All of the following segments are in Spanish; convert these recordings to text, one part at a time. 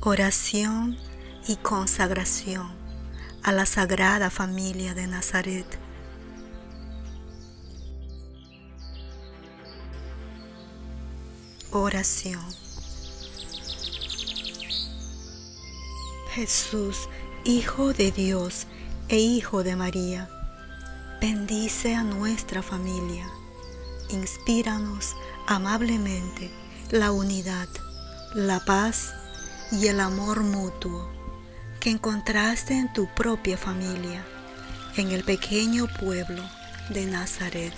Oración y consagración a la Sagrada Familia de Nazaret. Oración. Jesús, Hijo de Dios e Hijo de María, bendice a nuestra familia. Inspíranos amablemente la unidad, la paz y el amor mutuo que encontraste en tu propia familia, en el pequeño pueblo de Nazaret.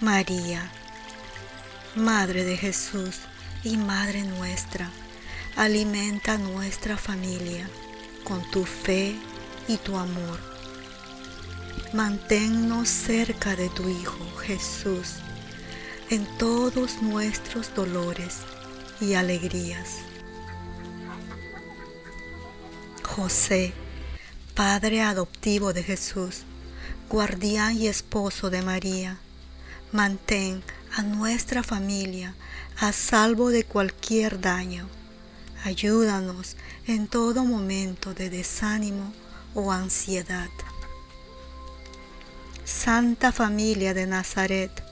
María, Madre de Jesús y Madre nuestra, alimenta nuestra familia con tu fe y tu amor. Manténnos cerca de tu Hijo Jesús en todos nuestros dolores y alegrías. José, Padre adoptivo de Jesús, guardián y esposo de María, mantén a nuestra familia a salvo de cualquier daño. Ayúdanos en todo momento de desánimo o ansiedad. Santa familia de Nazaret,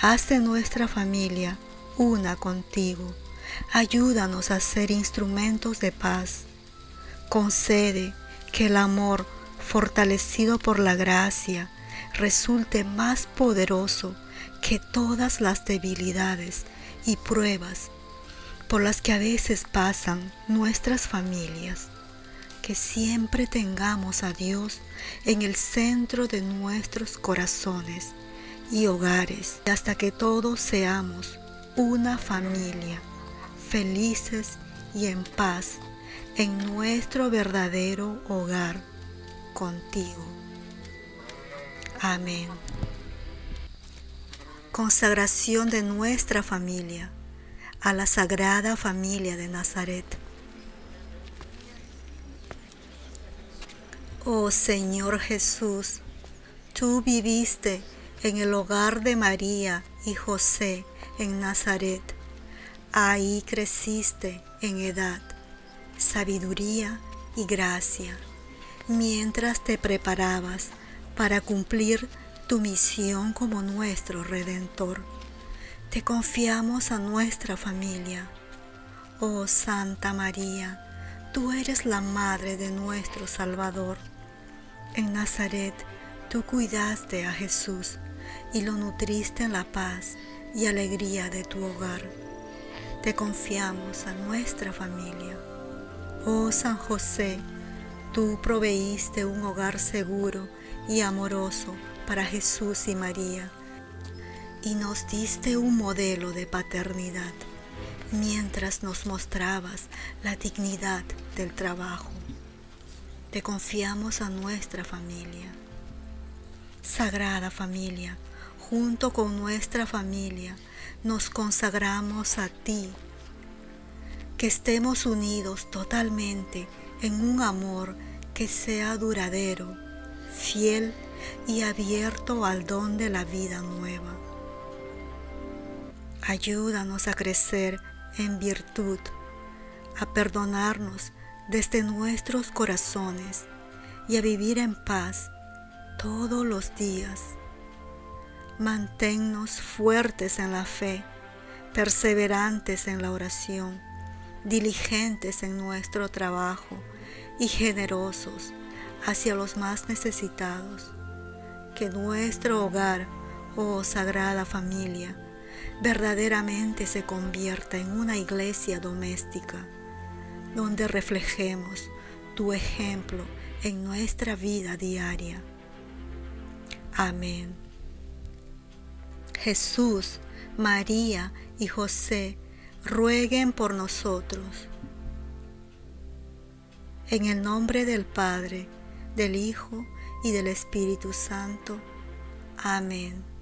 haz de nuestra familia una contigo. Ayúdanos a ser instrumentos de paz. Concede que el amor, fortalecido por la gracia, resulte más poderoso que todas las debilidades y pruebas por las que a veces pasan nuestras familias, que siempre tengamos a Dios en el centro de nuestros corazones y hogares, hasta que todos seamos una familia, felices y en paz en nuestro verdadero hogar contigo. Amén consagración de nuestra familia a la Sagrada Familia de Nazaret. Oh Señor Jesús, tú viviste en el hogar de María y José en Nazaret. Ahí creciste en edad, sabiduría y gracia, mientras te preparabas para cumplir tu misión como nuestro redentor. Te confiamos a nuestra familia. Oh Santa María, tú eres la madre de nuestro Salvador. En Nazaret tú cuidaste a Jesús y lo nutriste en la paz y alegría de tu hogar. Te confiamos a nuestra familia. Oh San José, tú proveíste un hogar seguro y amoroso para Jesús y María y nos diste un modelo de paternidad mientras nos mostrabas la dignidad del trabajo. Te confiamos a nuestra familia. Sagrada familia, junto con nuestra familia, nos consagramos a ti. Que estemos unidos totalmente en un amor que sea duradero, fiel y abierto al don de la vida nueva. Ayúdanos a crecer en virtud, a perdonarnos desde nuestros corazones y a vivir en paz todos los días. Manténnos fuertes en la fe, perseverantes en la oración, diligentes en nuestro trabajo y generosos hacia los más necesitados que nuestro hogar, oh Sagrada Familia, verdaderamente se convierta en una iglesia doméstica, donde reflejemos tu ejemplo en nuestra vida diaria. Amén. Jesús, María y José, rueguen por nosotros. En el nombre del Padre, del Hijo y del Espíritu Santo. Amén.